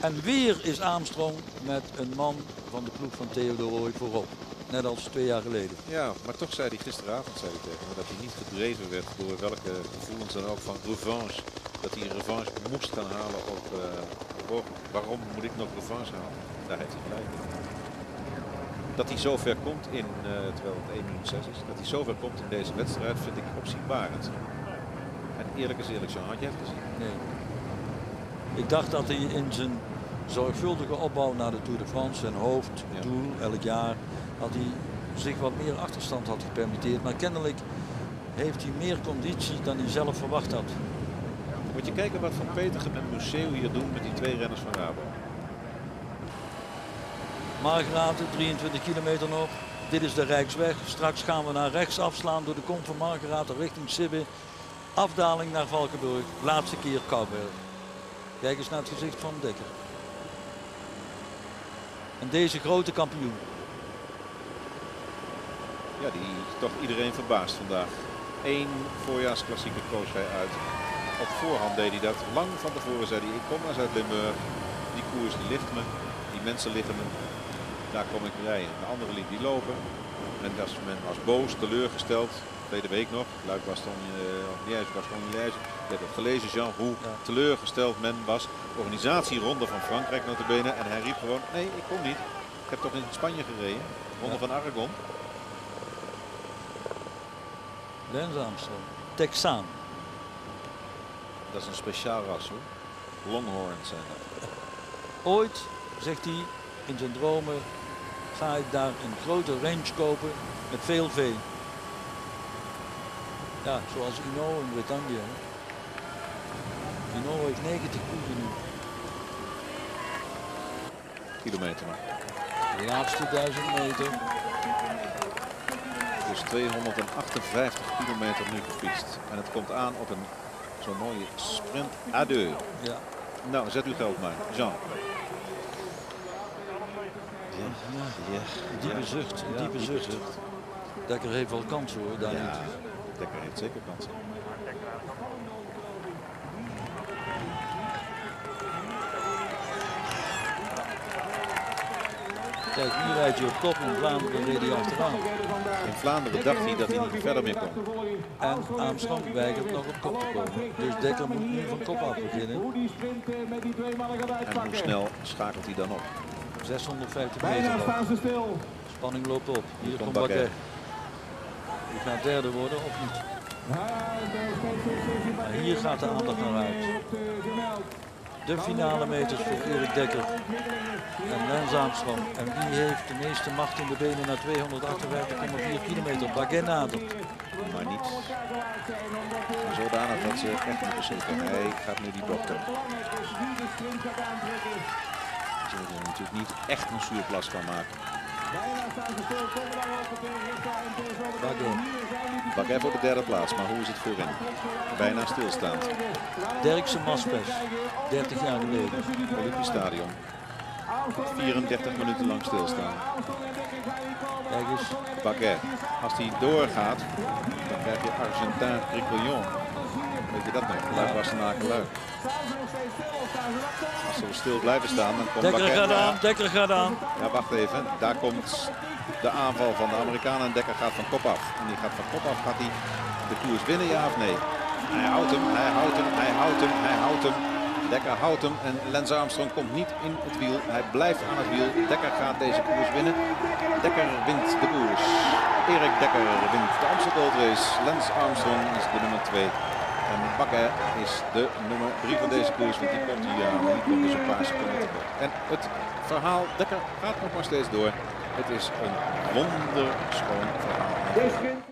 En weer is Armstrong met een man van de ploeg van Theodor voorop. Net als twee jaar geleden. Ja, maar toch zei hij gisteravond zei hij tegen me dat hij niet gedreven werd door welke gevoelens dan ook van revanche. Dat hij revanche moest gaan halen op, uh, op Waarom moet ik nog revanche halen? Daar heeft hij gelijk. Dat hij zover komt in, uh, terwijl het 1 minuut 6 is, dat hij zover komt in deze wedstrijd vind ik opzienbarend. En eerlijk is eerlijk, Jean, had je het gezien? Nee. Ik dacht dat hij in zijn zorgvuldige opbouw naar de Tour de France, zijn hoofddoel elk jaar, dat hij zich wat meer achterstand had gepermitteerd. Maar kennelijk heeft hij meer conditie dan hij zelf verwacht had. Moet je kijken wat Van Petergem en Museeuw hier doen met die twee renners van Rabo. Margraten, 23 kilometer nog. Dit is de Rijksweg. Straks gaan we naar rechts afslaan door de kom van Margraten richting Sibbe. Afdaling naar Valkenburg. Laatste keer Kouwberg. Kijk eens naar het gezicht van Dekker. En deze grote kampioen. Ja, die toch iedereen verbaast vandaag. Eén voorjaarsklassieke koos hij uit. Op voorhand deed hij dat. Lang van tevoren zei hij, ik kom maar uit Limburg. Die koers die ligt me. Die mensen liggen me. Daar kom ik rijden. De andere liet die lopen. En als men was boos, teleurgesteld. Tweede week nog. Luik Bastogne, of niet eens Bastogne Liège. Je hebt het gelezen, Jean, hoe teleurgesteld men was. Organisatie Ronde van Frankrijk notabene. En hij riep gewoon, nee, ik kom niet. Ik heb toch in Spanje gereden. Ronde van Aragon. Lance Armstrong. Texaan. Dat is een speciaal ras hoor. Longhorns zijn dat. Ooit, zegt hij in zijn dromen, ga ik daar een grote range kopen met veel vee. Ja, zoals Ino in Bretagne. Ino heeft 90 koeien nu. Kilometer maar. De laatste duizend meter. Dus 258 kilometer nu gefietst. En het komt aan op een zo'n mooie sprint à deux. Ja. Nou, zet uw geld maar. Jean. Ja, ja, een diepe zucht, diepe zucht. Dekker heeft wel kansen hoor, daar ja, niet. Heeft zeker kansen. Kijk, hier rijdt hij op kop. In Vlaanderen reed hij achteraan. In Vlaanderen dacht hij dat hij niet verder meer kon. En Armstrong weigert nog op kop te komen. Dus Dekker moet nu van kop af beginnen. En hoe snel schakelt hij dan op? 650 meter. Nog. Spanning loopt op. Hier komt Bakker. Die gaat derde worden of niet? Maar hier gaat de aandacht naar uit. De finale meters voor Erik Dekker en Lens Armstrong. En wie heeft de meeste macht in de benen na 258,4 kilometer? Baguet nadert. Maar niet zodanig dat ze echt moeten zitten. Hij gaat nu die bocht op. Ze er natuurlijk niet echt een zuurplas van maken. Baguet voor de derde plaats, maar hoe is het voorin? Bijna stilstaand. Derkse Maspes, 30 jaar geleden. Olympisch Stadion. 34 minuten lang stilstaan. Kijk eens. Baguet. Als hij doorgaat, dan krijg je Argentin Criquillon. Weet je dat nog? Luik was een Luik. Als ze stil blijven staan, dan komt Dekker gaat aan, Dekker gaat aan. Ja, wacht even. Daar komt de aanval van de Amerikanen en Dekker gaat van kop af. En die gaat van kop af, gaat hij de koers winnen, ja of nee? Hij houdt hem, hij houdt hem, hij houdt hem, hij houdt hem. Dekker houdt hem en Lance Armstrong komt niet in het wiel. Hij blijft aan het wiel. Dekker gaat deze koers winnen. Dekker wint de koers. Erik Dekker wint de Amstel Gold Race. Lance Armstrong is de nummer 2. En Bakker is de nummer 3 van deze koers, want die komt hier aan. Die komt dus een paar seconden te En het verhaal Dekker gaat nog maar steeds door. Het is een wonderschoon verhaal.